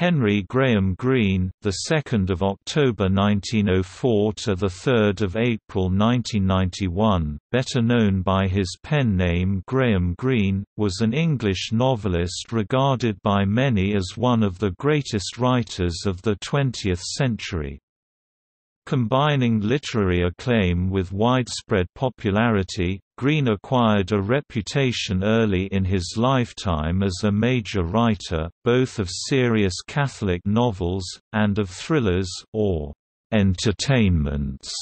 Henry Graham Greene, the 2nd of October 1904 to the 3rd of April 1991, better known by his pen name Graham Greene, was an English novelist regarded by many as one of the greatest writers of the 20th century. Combining literary acclaim with widespread popularity, Greene acquired a reputation early in his lifetime as a major writer, both of serious Catholic novels, and of thrillers or «entertainments»,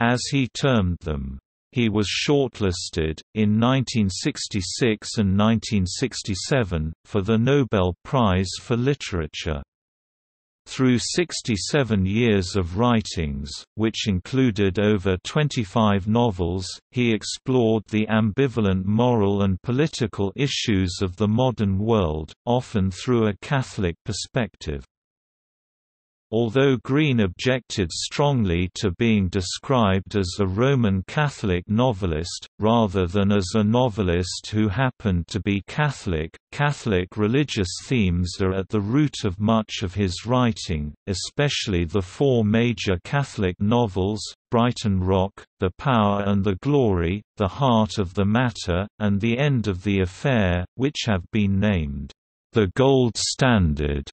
as he termed them. He was shortlisted, in 1966 and 1967, for the Nobel Prize for Literature. Through 67 years of writings, which included over 25 novels, he explored the ambivalent moral and political issues of the modern world, often through a Catholic perspective. Although Greene objected strongly to being described as a Roman Catholic novelist, rather than as a novelist who happened to be Catholic, Catholic religious themes are at the root of much of his writing, especially the four major Catholic novels, Brighton Rock, The Power and the Glory, The Heart of the Matter, and The End of the Affair, which have been named, "...the gold standard."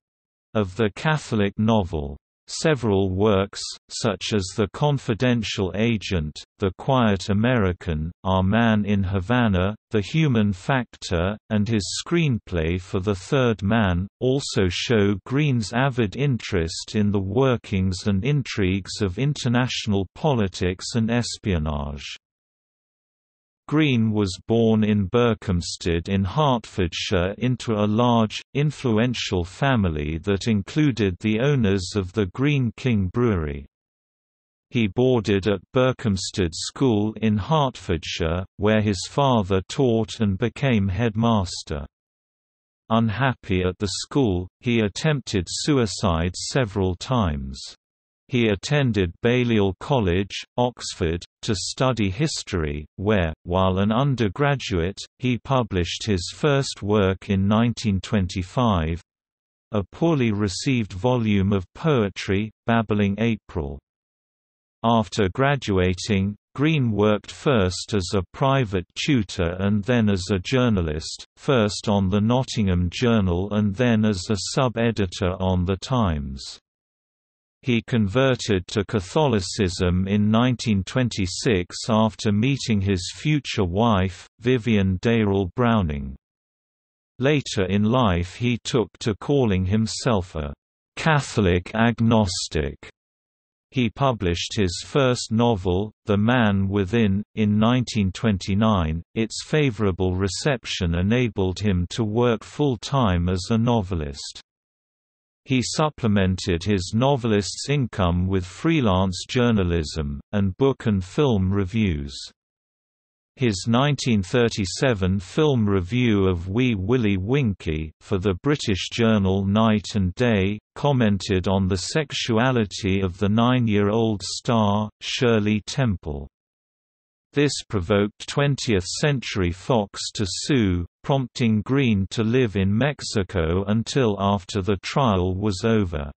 Of the Catholic novel. Several works, such as The Confidential Agent, The Quiet American, Our Man in Havana, The Human Factor, and his screenplay for The Third Man, also show Greene's avid interest in the workings and intrigues of international politics and espionage. Greene was born in Berkhamsted in Hertfordshire into a large, influential family that included the owners of the Greene King Brewery. He boarded at Berkhamsted School in Hertfordshire, where his father taught and became headmaster. Unhappy at the school, he attempted suicide several times. He attended Balliol College, Oxford, to study history, where, while an undergraduate, he published his first work in 1925—a poorly received volume of poetry, Babbling April. After graduating, Greene worked first as a private tutor and then as a journalist, first on the Nottingham Journal and then as a sub-editor on The Times. He converted to Catholicism in 1926 after meeting his future wife, Vivian Dayrell Browning. Later in life he took to calling himself a «Catholic agnostic». He published his first novel, The Man Within, in 1929. Its favorable reception enabled him to work full-time as a novelist. He supplemented his novelist's income with freelance journalism, and book and film reviews. His 1937 film review of Wee Willie Winkie, for the British journal Night and Day, commented on the sexuality of the nine-year-old star, Shirley Temple. This provoked 20th Century Fox to sue, prompting Greene to live in Mexico until after the trial was over.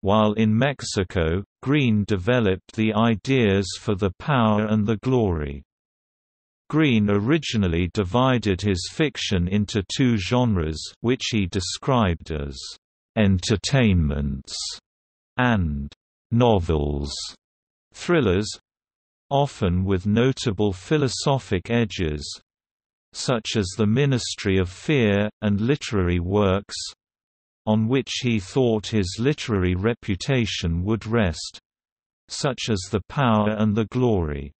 While in Mexico, Greene developed the ideas for The Power and the Glory. Greene originally divided his fiction into two genres which he described as «entertainments» and «novels». Thrillers, often with notable philosophic edges such as The Ministry of Fear, and literary works on which he thought his literary reputation would rest such as The Power and the Glory.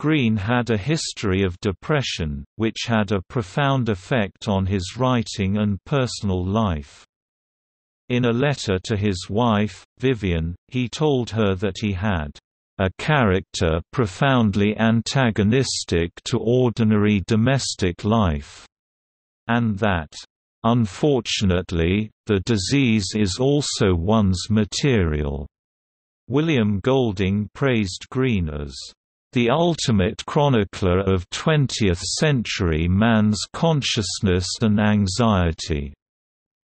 Greene had a history of depression, which had a profound effect on his writing and personal life. In a letter to his wife, Vivian, he told her that he had a character profoundly antagonistic to ordinary domestic life, and that, unfortunately, the disease is also one's material. William Golding praised Greene as the ultimate chronicler of 20th-century man's consciousness and anxiety.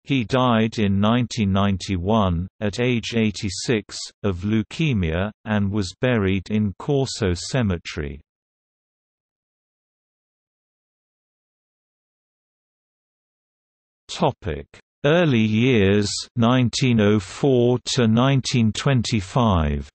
He died in 1991, at age 86, of leukemia, and was buried in Corseaux Cemetery. Early years 1904 to 1925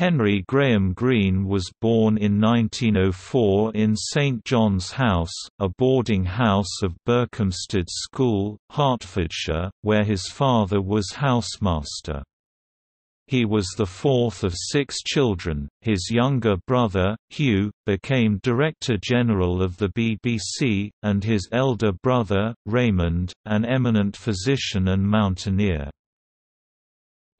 Henry Graham Greene was born in 1904 in St John's House, a boarding house of Berkhamsted School, Hertfordshire, where his father was housemaster. He was the fourth of six children. His younger brother, Hugh, became Director General of the BBC, and his elder brother, Raymond, an eminent physician and mountaineer.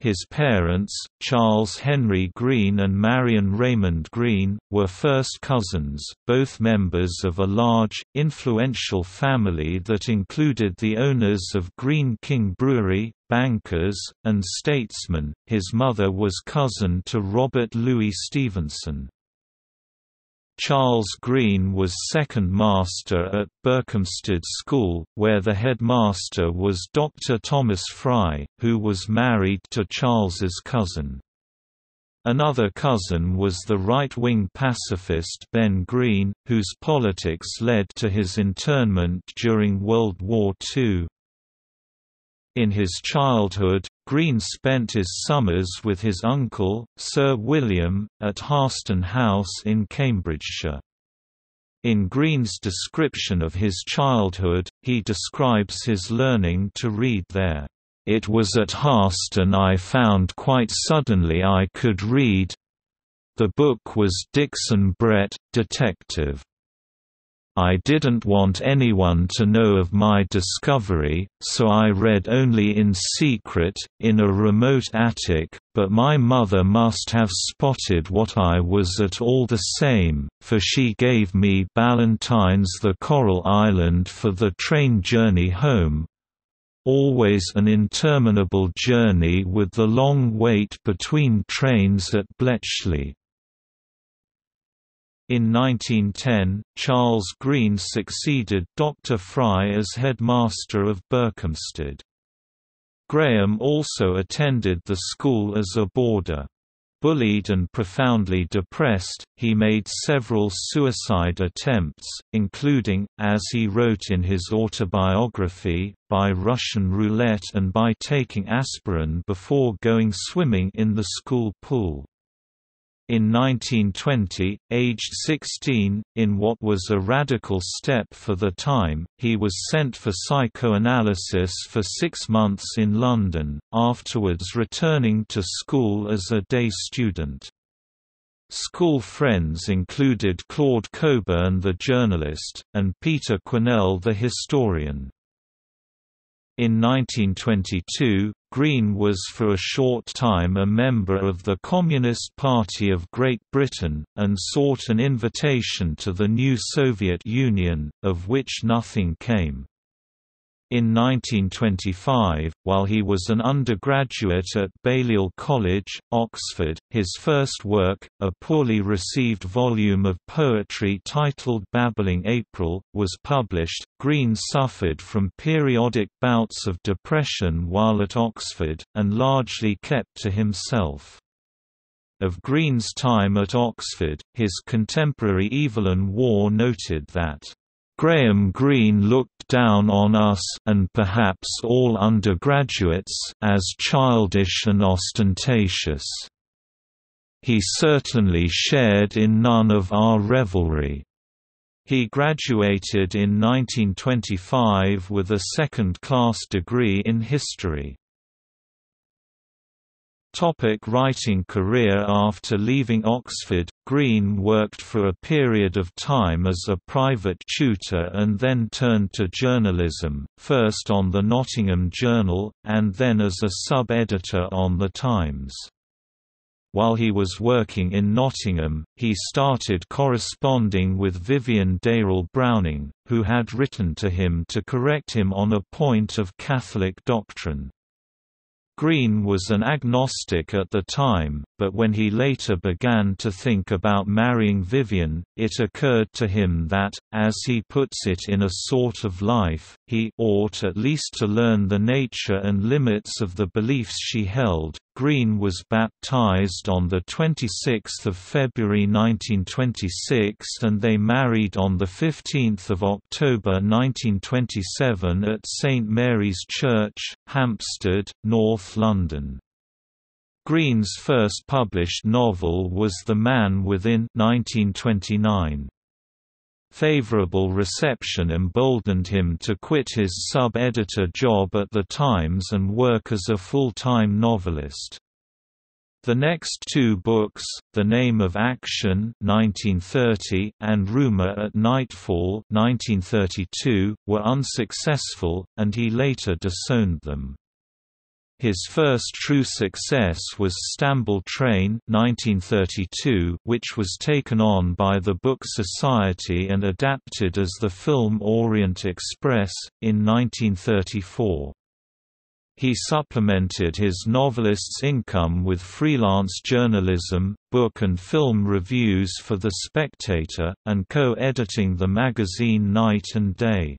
His parents, Charles Henry Greene and Marion Raymond Greene, were first cousins, both members of a large, influential family that included the owners of Greene King Brewery, bankers, and statesmen. His mother was cousin to Robert Louis Stevenson. Charles Greene was second master at Berkhamsted School, where the headmaster was Dr. Thomas Fry, who was married to Charles's cousin. Another cousin was the right-wing pacifist Ben Greene, whose politics led to his internment during World War II. In his childhood, Greene spent his summers with his uncle, Sir William, at Harston House in Cambridgeshire. In Greene's description of his childhood, he describes his learning to read there. It was at Harston I found quite suddenly I could read. The book was Dixon Brett, Detective. I didn't want anyone to know of my discovery, so I read only in secret, in a remote attic, but my mother must have spotted what I was at all the same, for she gave me Ballantyne's The Coral Island for the train journey home, always an interminable journey with the long wait between trains at Bletchley. In 1910, Charles Greene succeeded Dr. Fry as headmaster of Berkhamsted. Graham also attended the school as a boarder. Bullied and profoundly depressed, he made several suicide attempts, including, as he wrote in his autobiography, by Russian roulette and by taking aspirin before going swimming in the school pool. In 1920, aged 16, in what was a radical step for the time, he was sent for psychoanalysis for six months in London, afterwards returning to school as a day student. School friends included Claud Cockburn the journalist, and Peter Quennell the historian. In 1922, Greene was for a short time a member of the Communist Party of Great Britain, and sought an invitation to the new Soviet Union, of which nothing came. In 1925, while he was an undergraduate at Balliol College, Oxford, his first work, a poorly received volume of poetry titled Babbling April, was published. Greene suffered from periodic bouts of depression while at Oxford, and largely kept to himself. Of Greene's time at Oxford, his contemporary Evelyn Waugh noted that Graham Greene looked down on us and perhaps all undergraduates as childish and ostentatious. He certainly shared in none of our revelry. He graduated in 1925 with a second-class degree in history. Topic writing career After leaving Oxford, Greene worked for a period of time as a private tutor and then turned to journalism, first on the Nottingham Journal, and then as a sub-editor on The Times. While he was working in Nottingham, he started corresponding with Vivian Dayrell Browning, who had written to him to correct him on a point of Catholic doctrine. Greene was an agnostic at the time, but when he later began to think about marrying Vivian, it occurred to him that, as he puts it in A Sort of Life, he ought at least to learn the nature and limits of the beliefs she held. Greene was baptized on 26 February 1926 and they married on 15 October 1927 at St Mary's Church, Hampstead, North London. Greene's first published novel was The Man Within 1929. Favorable reception emboldened him to quit his sub-editor job at The Times and work as a full-time novelist. The next two books, The Name of Action 1930 and Rumor at Nightfall 1932, were unsuccessful, and he later disowned them. His first true success was Stamboul Train 1932, which was taken on by the Book Society and adapted as the film Orient Express, in 1934. He supplemented his novelist's income with freelance journalism, book and film reviews for The Spectator, and co-editing the magazine Night and Day.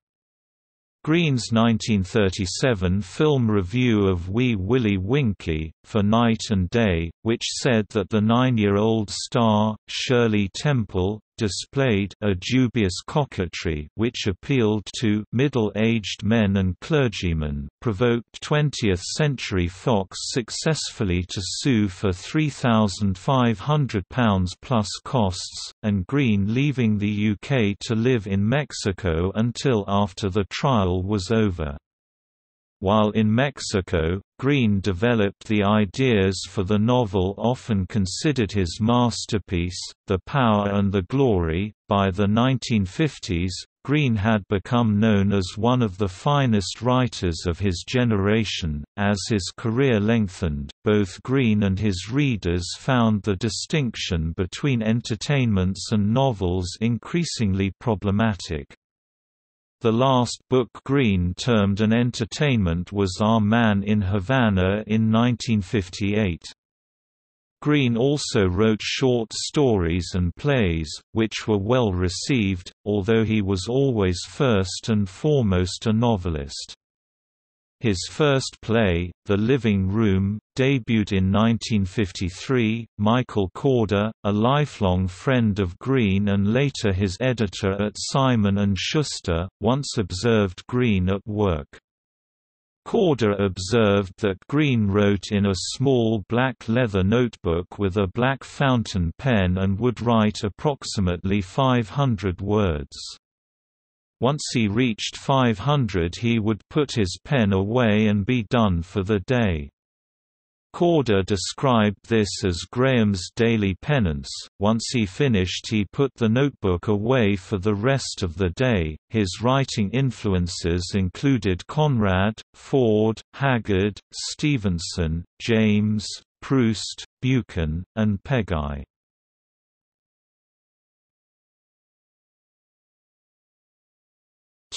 Greene's 1937 film review of Wee Willie Winkie, for Night and Day, which said that the nine-year-old star, Shirley Temple, displayed a dubious coquetry which appealed to middle-aged men and clergymen, provoked 20th-century Fox successfully to sue for £3,500 plus costs, and Greene leaving the UK to live in Mexico until after the trial was over. While in Mexico, Greene developed the ideas for the novel often considered his masterpiece, The Power and the Glory. By the 1950s, Greene had become known as one of the finest writers of his generation. As his career lengthened, both Greene and his readers found the distinction between entertainments and novels increasingly problematic. The last book Greene termed an entertainment was Our Man in Havana in 1958. Greene also wrote short stories and plays, which were well received, although he was always first and foremost a novelist. His first play, The Living Room, debuted in 1953. Michael Korda, a lifelong friend of Greene and later his editor at Simon & Schuster, once observed Greene at work. Korda observed that Greene wrote in a small black leather notebook with a black fountain pen and would write approximately 500 words. Once he reached 500 he would put his pen away and be done for the day. Korda described this as Graham's daily penance. Once he finished, he put the notebook away for the rest of the day. His writing influences included Conrad, Ford, Haggard, Stevenson, James, Proust, Buchan, and Péguy.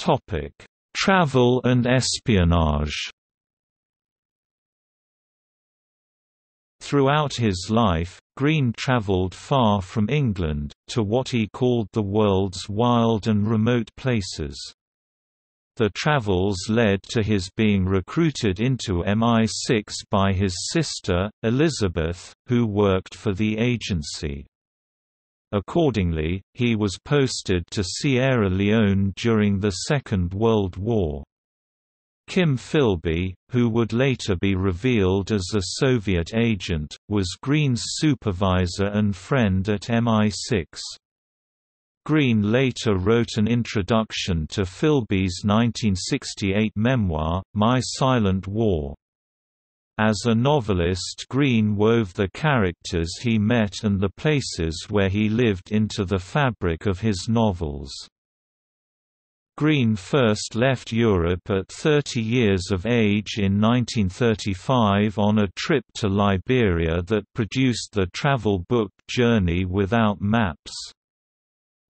Topic: Travel and espionage. Throughout his life, Greene travelled far from England, to what he called the world's wild and remote places. The travels led to his being recruited into MI6 by his sister, Elizabeth, who worked for the agency. Accordingly, he was posted to Sierra Leone during the Second World War. Kim Philby, who would later be revealed as a Soviet agent, was Greene's supervisor and friend at MI6. Greene later wrote an introduction to Philby's 1968 memoir, My Silent War. As a novelist Greene wove the characters he met and the places where he lived into the fabric of his novels. Greene first left Europe at 30 years of age in 1935 on a trip to Liberia that produced the travel book Journey Without Maps.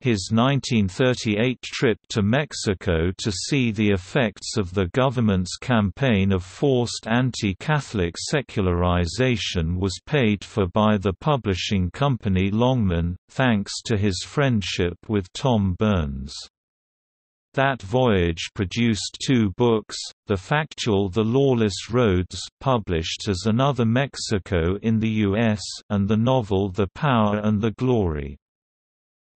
His 1938 trip to Mexico to see the effects of the government's campaign of forced anti-Catholic secularization was paid for by the publishing company Longman, thanks to his friendship with Tom Burns. That voyage produced two books, the factual The Lawless Roads published as Another Mexico in the U.S. and the novel The Power and the Glory.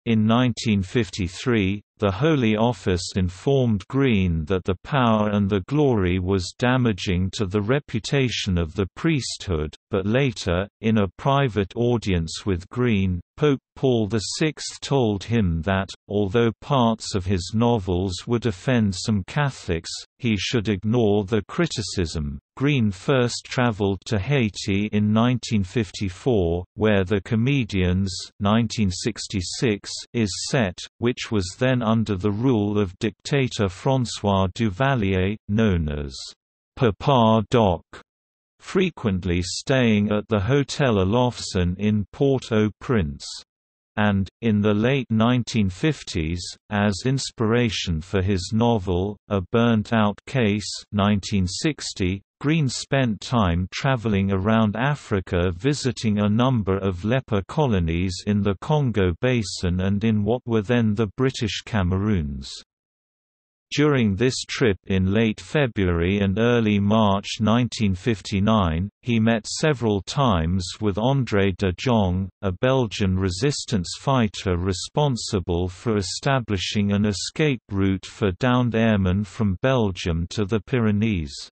In 1953, the Holy Office informed Greene that the power and the glory was damaging to the reputation of the priesthood, but later, in a private audience with Greene, Pope Paul VI told him that, although parts of his novels would offend some Catholics, he should ignore the criticism. Greene first traveled to Haiti in 1954, where The Comedians 1966 is set, which was then under the rule of dictator François Duvalier, known as Papa Doc frequently staying at the Hotel Oloffson in Port-au-Prince. And, in the late 1950s, as inspiration for his novel, A Burnt-Out Case 1960, Greene spent time traveling around Africa visiting a number of leper colonies in the Congo Basin and in what were then the British Cameroons. During this trip in late February and early March 1959, he met several times with Andrée de Jongh, a Belgian resistance fighter responsible for establishing an escape route for downed airmen from Belgium to the Pyrenees.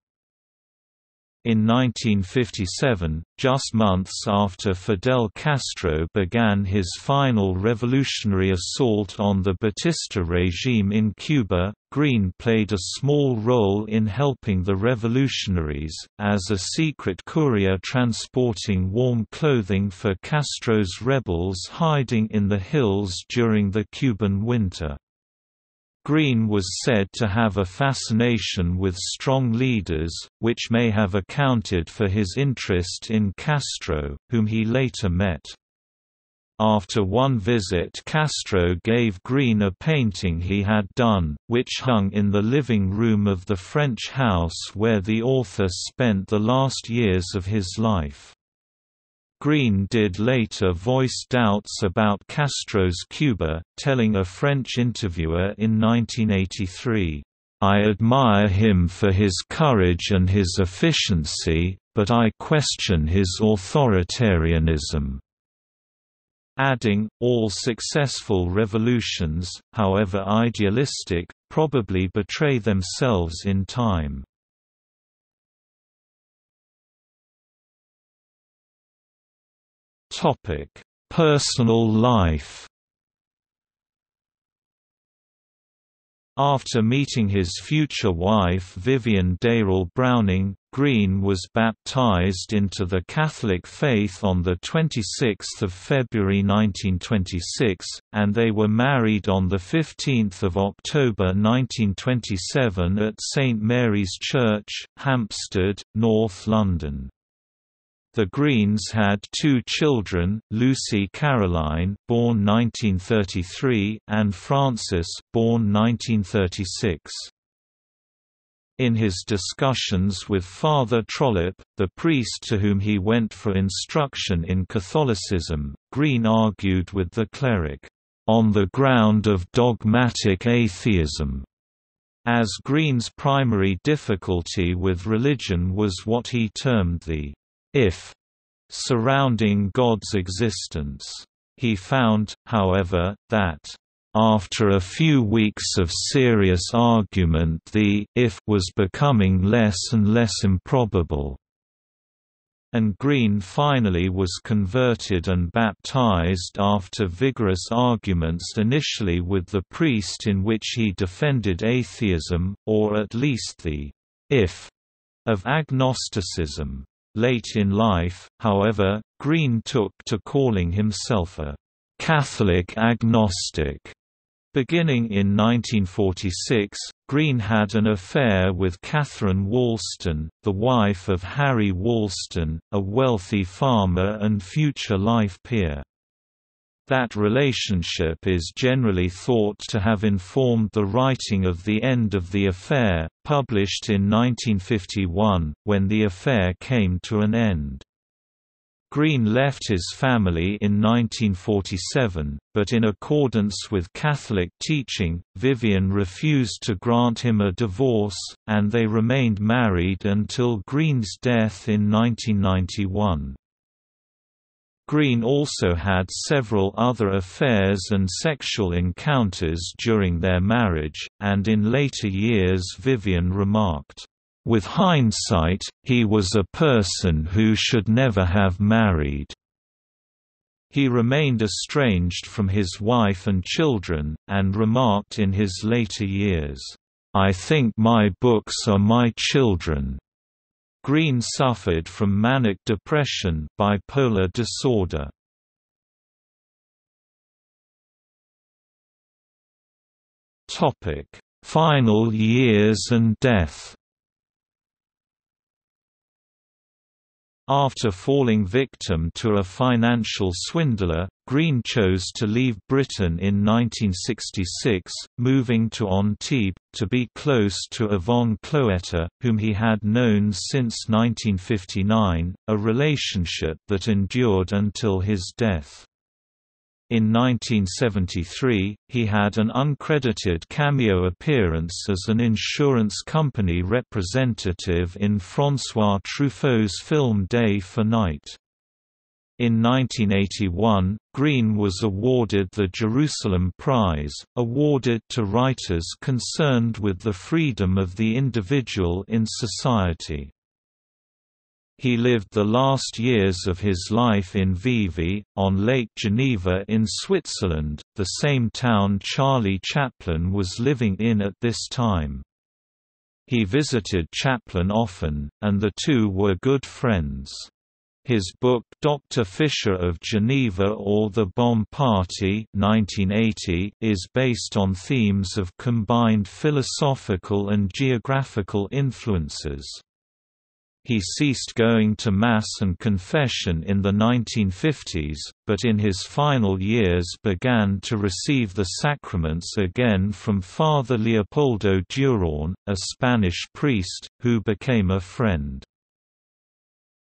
In 1957, just months after Fidel Castro began his final revolutionary assault on the Batista regime in Cuba, Greene played a small role in helping the revolutionaries, as a secret courier transporting warm clothing for Castro's rebels hiding in the hills during the Cuban winter. Greene was said to have a fascination with strong leaders, which may have accounted for his interest in Castro, whom he later met. After one visit Castro gave Greene a painting he had done, which hung in the living room of the French house where the author spent the last years of his life. Greene did later voice doubts about Castro's Cuba, telling a French interviewer in 1983, "...I admire him for his courage and his efficiency, but I question his authoritarianism." Adding, all successful revolutions, however idealistic, probably betray themselves in time. Topic: Personal life. After meeting his future wife Vivian Dayrell Browning, Greene was baptized into the Catholic faith on 26 February 1926, and they were married on 15 October 1927 at St Mary's Church, Hampstead, North London. The Greens had two children, Lucy Caroline born 1933 and Francis born 1936. In his discussions with Father Trollope, the priest to whom he went for instruction in Catholicism, Greene argued with the cleric, "...on the ground of dogmatic atheism." As Greene's primary difficulty with religion was what he termed the if surrounding God's existence. He found, however, that after a few weeks of serious argument the if was becoming less and less improbable. And Greene finally was converted and baptized after vigorous arguments initially with the priest in which he defended atheism, or at least the if of agnosticism. Late in life, however, Greene took to calling himself a Catholic agnostic. Beginning in 1946, Greene had an affair with Catherine Walston, the wife of Harry Walston, a wealthy farmer and future life peer. That relationship is generally thought to have informed the writing of The End of the Affair, published in 1951, when the affair came to an end. Greene left his family in 1947, but in accordance with Catholic teaching, Vivian refused to grant him a divorce, and they remained married until Greene's death in 1991. Greene also had several other affairs and sexual encounters during their marriage, and in later years Vivian remarked, "...with hindsight, he was a person who should never have married." He remained estranged from his wife and children, and remarked in his later years, "...I think my books are my children." Greene suffered from manic depression bipolar disorder. Final years and death After falling victim to a financial swindler, Greene chose to leave Britain in 1966, moving to Antibes, to be close to Yvonne Cloete, whom he had known since 1959, a relationship that endured until his death. In 1973, he had an uncredited cameo appearance as an insurance company representative in François Truffaut's film Day for Night. In 1981, Greene was awarded the Jerusalem Prize, awarded to writers concerned with the freedom of the individual in society. He lived the last years of his life in Vevey, on Lake Geneva in Switzerland, the same town Charlie Chaplin was living in at this time. He visited Chaplin often, and the two were good friends. His book Dr. Fisher of Geneva or the Bomb Party 1980 is based on themes of combined philosophical and geographical influences. He ceased going to Mass and confession in the 1950s, but in his final years began to receive the sacraments again from Father Leopoldo Duran, a Spanish priest, who became a friend.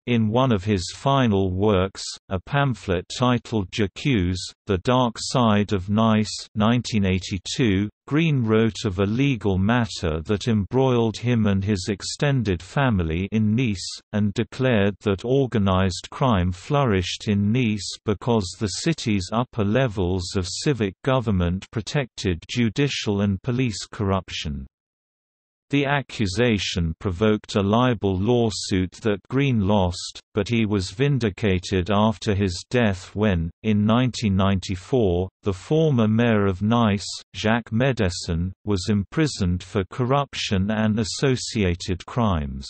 In one of his final works, a pamphlet titled J'accuse, The Dark Side of Nice 1982, Greene wrote of a legal matter that embroiled him and his extended family in Nice, and declared that organized crime flourished in Nice because the city's upper levels of civic government protected judicial and police corruption. The accusation provoked a libel lawsuit that Greene lost, but he was vindicated after his death when, in 1994, the former mayor of Nice, Jacques Médecin, was imprisoned for corruption and associated crimes.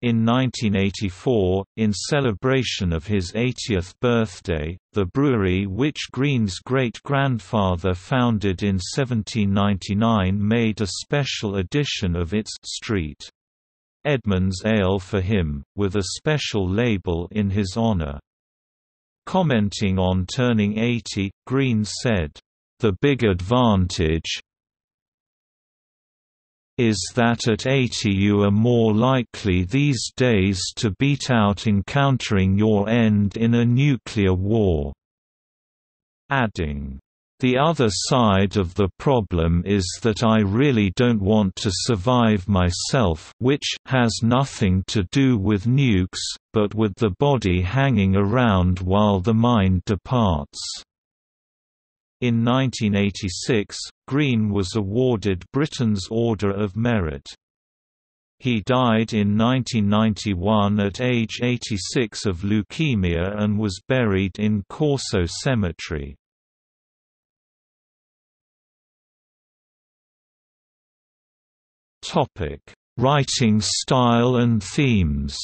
In 1984, in celebration of his 80th birthday, the brewery which Greene's great-grandfather founded in 1799 made a special edition of its street. Edmund's Ale for him, with a special label in his honor. Commenting on turning 80, Greene said, "...the big advantage, is that at 80 you are more likely these days to beat out encountering your end in a nuclear war." Adding, the other side of the problem is that I really don't want to survive myself which has nothing to do with nukes, but with the body hanging around while the mind departs. In 1986, Greene was awarded Britain's Order of Merit. He died in 1991 at age 86 of leukemia and was buried in Corseaux Cemetery. Writing style and themes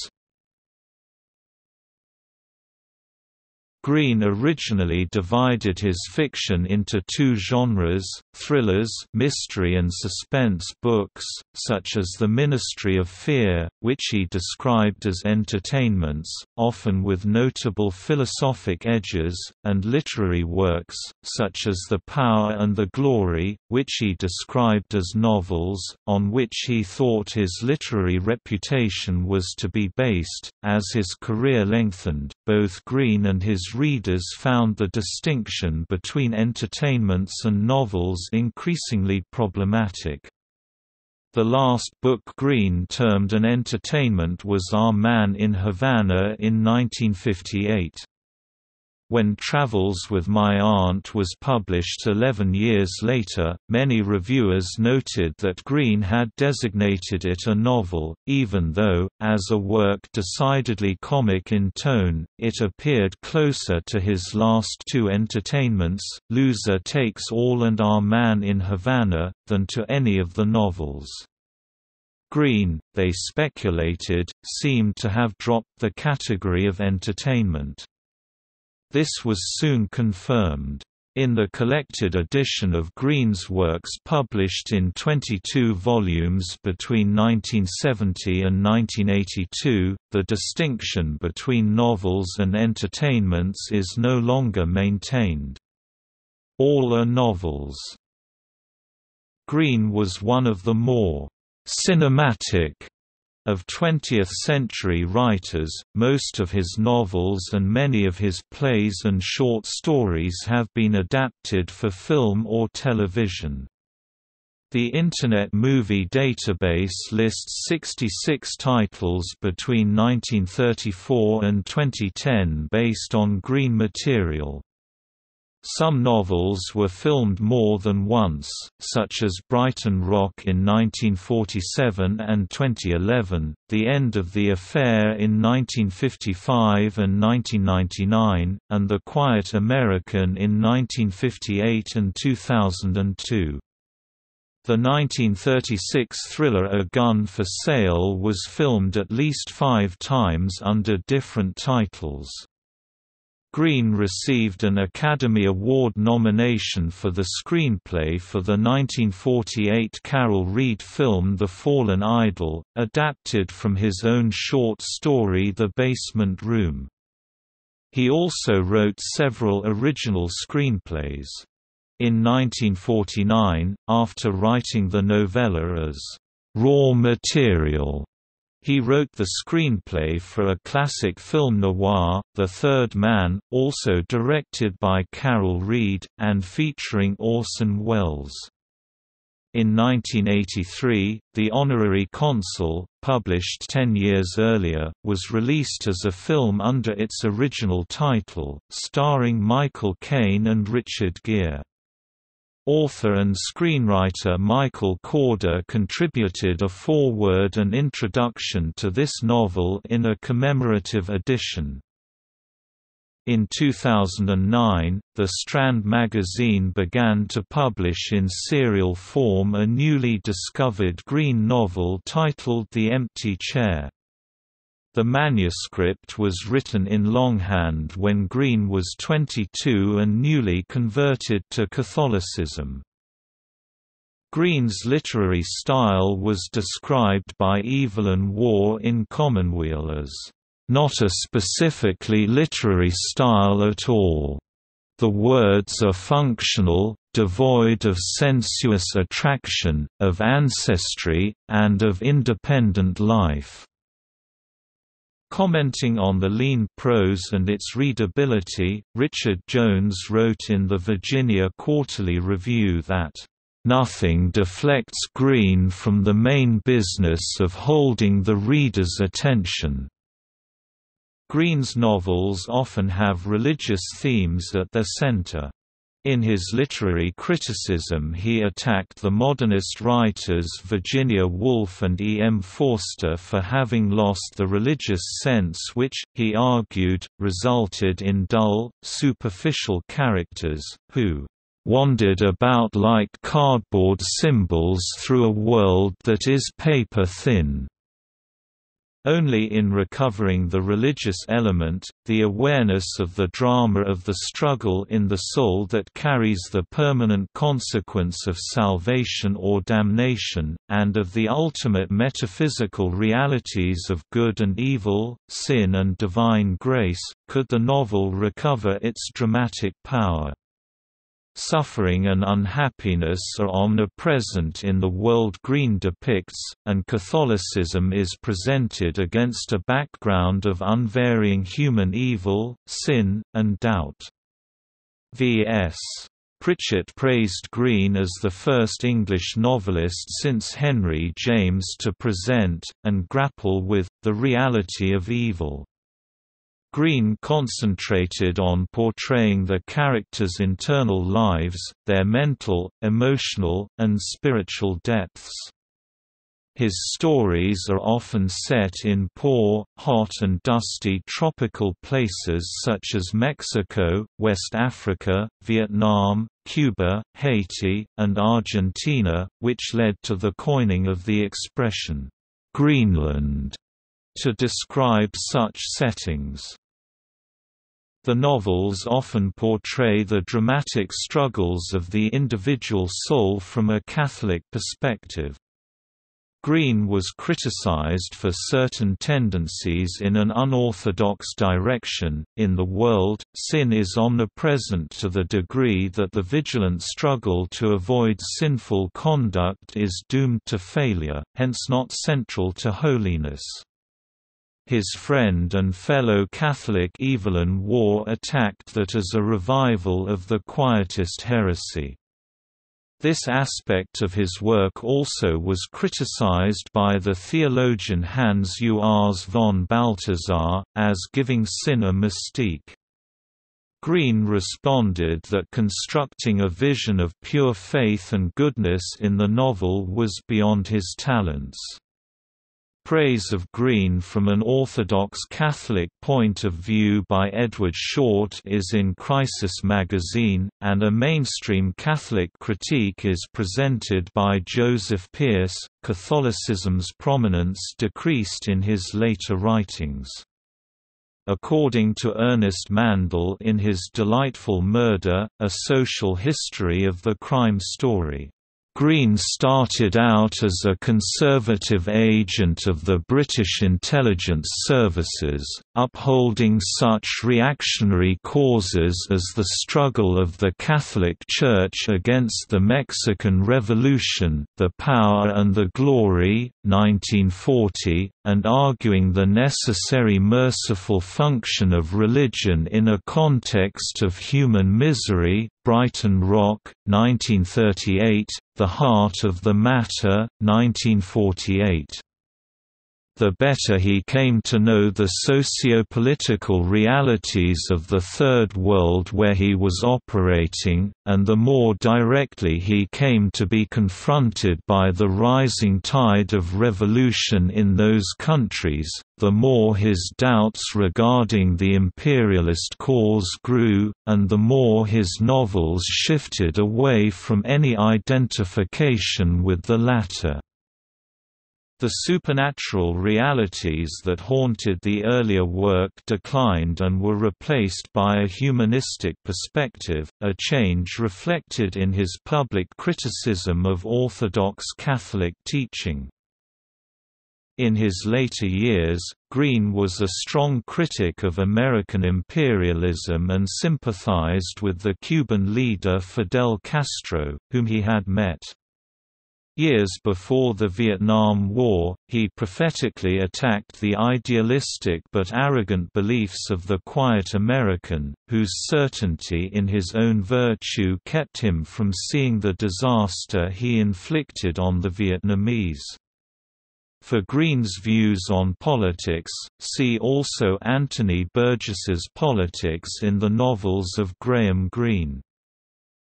Greene originally divided his fiction into two genres, thrillers mystery and suspense books, such as The Ministry of Fear, which he described as entertainments, often with notable philosophic edges, and literary works, such as The Power and the Glory, which he described as novels, on which he thought his literary reputation was to be based. As his career lengthened, both Greene and his readers found the distinction between entertainments and novels increasingly problematic. The last book Greene termed an entertainment was Our Man in Havana in 1958. When Travels with My Aunt was published 11 years later, many reviewers noted that Greene had designated it a novel, even though, as a work decidedly comic in tone, it appeared closer to his last two entertainments, Loser Takes All and Our Man in Havana, than to any of the novels. Greene, they speculated, seemed to have dropped the category of entertainment. This was soon confirmed. In the collected edition of Greene's works published in 22 volumes between 1970 and 1982, the distinction between novels and entertainments is no longer maintained. All are novels. Greene was one of the more cinematic of 20th-century writers, most of his novels and many of his plays and short stories have been adapted for film or television. The Internet Movie Database lists 66 titles between 1934 and 2010 based on Greene material. Some novels were filmed more than once, such as Brighton Rock in 1947 and 2011, The End of the Affair in 1955 and 1999, and The Quiet American in 1958 and 2002. The 1936 thriller A Gun for Sale was filmed at least five times under different titles. Greene received an Academy Award nomination for the screenplay for the 1948 Carol Reed film The Fallen Idol, adapted from his own short story The Basement Room. He also wrote several original screenplays. In 1949, after writing the novella as raw material he wrote the screenplay for a classic film noir, The Third Man, also directed by Carol Reed, and featuring Orson Welles. In 1983, The Honorary Consul, published ten years earlier, was released as a film under its original title, starring Michael Caine and Richard Gere. Author and screenwriter Michael Korda contributed a foreword and introduction to this novel in a commemorative edition. In 2009, The Strand magazine began to publish in serial form a newly discovered Greene novel titled The Empty Chair. The manuscript was written in longhand when Greene was 22 and newly converted to Catholicism. Greene's literary style was described by Evelyn Waugh in Commonweal as, "...not a specifically literary style at all. The words are functional, devoid of sensuous attraction, of ancestry, and of independent life." Commenting on the lean prose and its readability, Richard Jones wrote in the Virginia Quarterly Review that, "...nothing deflects Greene from the main business of holding the reader's attention." Greene's novels often have religious themes at their center. In his literary criticism he attacked the modernist writers Virginia Woolf and E. M. Forster for having lost the religious sense which, he argued, resulted in dull, superficial characters, who "...wandered about like cardboard symbols through a world that is paper thin." Only in recovering the religious element, the awareness of the drama of the struggle in the soul that carries the permanent consequence of salvation or damnation, and of the ultimate metaphysical realities of good and evil, sin and divine grace, could the novel recover its dramatic power. Suffering and unhappiness are omnipresent in the world Greene depicts, and Catholicism is presented against a background of unvarying human evil, sin, and doubt. V.S. Pritchett praised Greene as the first English novelist since Henry James to present, and grapple with, the reality of evil. Greene concentrated on portraying the characters' internal lives, their mental, emotional, and spiritual depths. His stories are often set in poor, hot and dusty tropical places such as Mexico, West Africa, Vietnam, Cuba, Haiti, and Argentina, which led to the coining of the expression, "'Greeneland' to describe such settings. The novels often portray the dramatic struggles of the individual soul from a Catholic perspective. Greene was criticized for certain tendencies in an unorthodox direction. In the world, sin is omnipresent to the degree that the vigilant struggle to avoid sinful conduct is doomed to failure, hence not central to holiness. His friend and fellow Catholic Evelyn Waugh attacked that as a revival of the Quietist heresy. This aspect of his work also was criticized by the theologian Hans Urs von Balthasar, as giving sin a mystique. Greene responded that constructing a vision of pure faith and goodness in the novel was beyond his talents. Praise of Greene from an Orthodox Catholic point of view by Edward Short is in Crisis magazine, and a mainstream Catholic critique is presented by Joseph Pearce. Catholicism's prominence decreased in his later writings. According to Ernest Mandel in his Delightful Murder, A Social History of the Crime Story Greene started out as a conservative agent of the British intelligence services, upholding such reactionary causes as the struggle of the Catholic Church against the Mexican Revolution, The Power and the Glory, 1940, and arguing the necessary merciful function of religion in a context of human misery, Brighton Rock, 1938, The Heart of the Matter, 1948 the better he came to know the socio-political realities of the Third World where he was operating, and the more directly he came to be confronted by the rising tide of revolution in those countries, the more his doubts regarding the imperialist cause grew, and the more his novels shifted away from any identification with the latter. The supernatural realities that haunted the earlier work declined and were replaced by a humanistic perspective, a change reflected in his public criticism of Orthodox Catholic teaching. In his later years, Greene was a strong critic of American imperialism and sympathized with the Cuban leader Fidel Castro, whom he had met. Years before the Vietnam War, he prophetically attacked the idealistic but arrogant beliefs of the quiet American, whose certainty in his own virtue kept him from seeing the disaster he inflicted on the Vietnamese. For Greene's views on politics, see also Anthony Burgess's Politics in the novels of Graham Greene.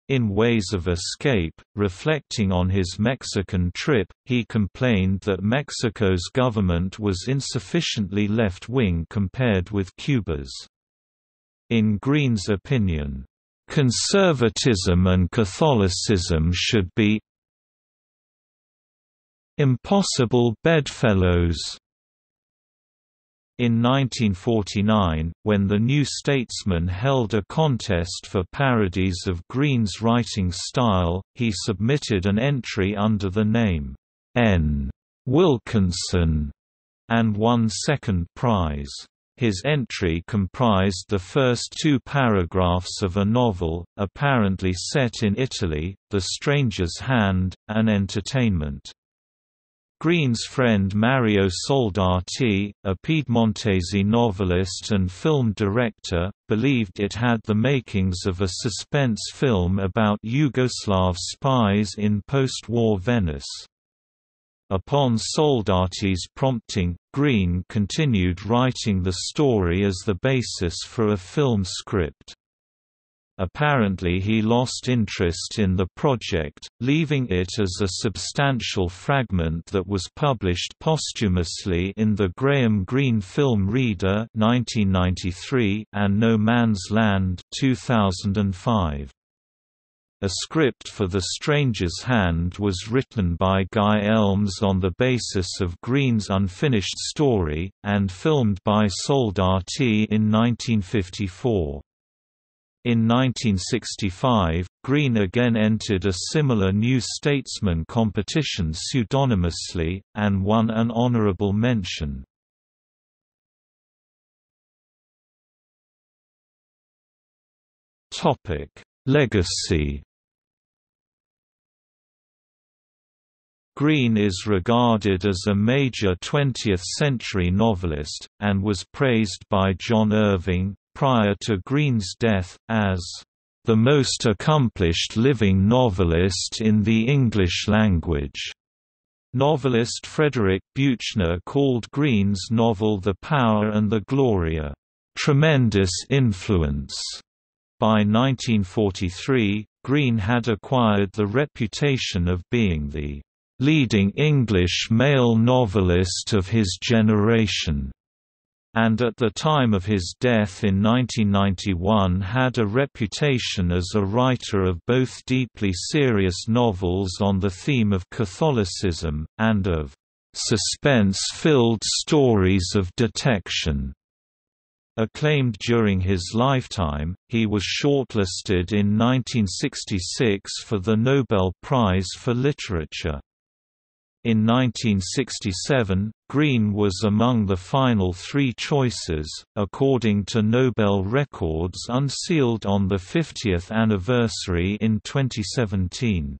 In Ways of Escape, reflecting on his Mexican trip, he complained that Mexico's government was insufficiently left-wing compared with Cuba's. In Greene's opinion, "...conservatism and Catholicism should be impossible bedfellows." In 1949, when The New Statesman held a contest for parodies of Greene's writing style, he submitted an entry under the name, N. Wilkinson, and won second prize. His entry comprised the first two paragraphs of a novel, apparently set in Italy, The Stranger's Hand, an entertainment. Greene's friend Mario Soldati, a Piedmontese novelist and film director, believed it had the makings of a suspense film about Yugoslav spies in post-war Venice. Upon Soldati's prompting, Greene continued writing the story as the basis for a film script. Apparently he lost interest in the project, leaving it as a substantial fragment that was published posthumously in the Graham Greene Film Reader 1993 and No Man's Land 2005. A script for The Stranger's Hand was written by Guy Elmes on the basis of Greene's unfinished story, and filmed by Soldati in 1954. In 1965, Greene again entered a similar New Statesman competition pseudonymously, and won an honorable mention. Legacy Greene is regarded as a major 20th-century novelist, and was praised by John Irving, prior to Greene's death, as the most accomplished living novelist in the English language. Novelist Frederick Buechner called Greene's novel The Power and the Glory a tremendous influence. By 1943, Greene had acquired the reputation of being the leading English male novelist of his generation and at the time of his death in 1991 had a reputation as a writer of both deeply serious novels on the theme of Catholicism, and of suspense-filled stories of detection. Acclaimed during his lifetime, he was shortlisted in 1966 for the Nobel Prize for Literature. In 1967, Greene was among the final three choices, according to Nobel records unsealed on the 50th anniversary in 2017.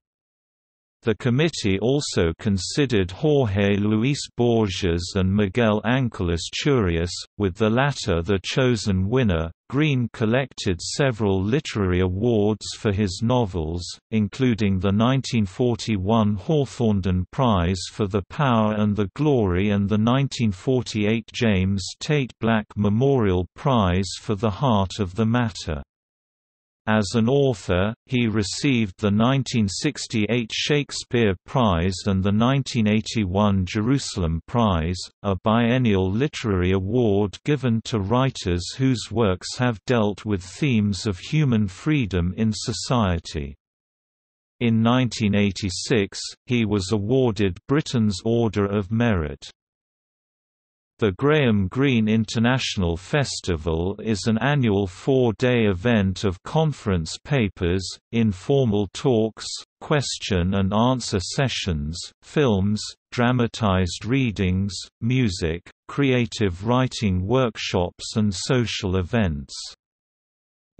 The committee also considered Jorge Luis Borges and Miguel Ángel Asturias, with the latter the chosen winner. Greene collected several literary awards for his novels, including the 1941 Hawthornden Prize for The Power and the Glory and the 1948 James Tait Black Memorial Prize for The Heart of the Matter. As an author, he received the 1968 Shakespeare Prize and the 1981 Jerusalem Prize, a biennial literary award given to writers whose works have dealt with themes of human freedom in society. In 1986, he was awarded Britain's Order of Merit. The Graham Greene International Festival is an annual four-day event of conference papers, informal talks, question and answer sessions, films, dramatized readings, music, creative writing workshops and social events.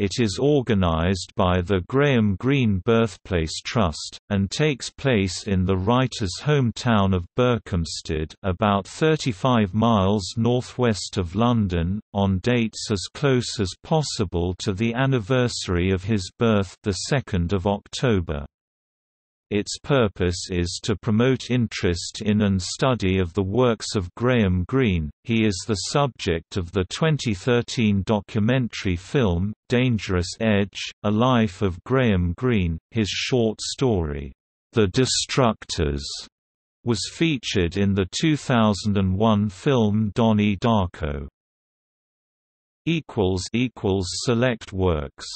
It is organized by the Graham Greene Birthplace Trust, and takes place in the writer's hometown of Berkhamsted about 35 miles northwest of London, on dates as close as possible to the anniversary of his birth the 2nd of October. Its purpose is to promote interest in and study of the works of Graham Greene. He is the subject of the 2013 documentary film, Dangerous Edge A Life of Graham Greene. His short story, The Destructors, was featured in the 2001 film Donnie Darko. Select works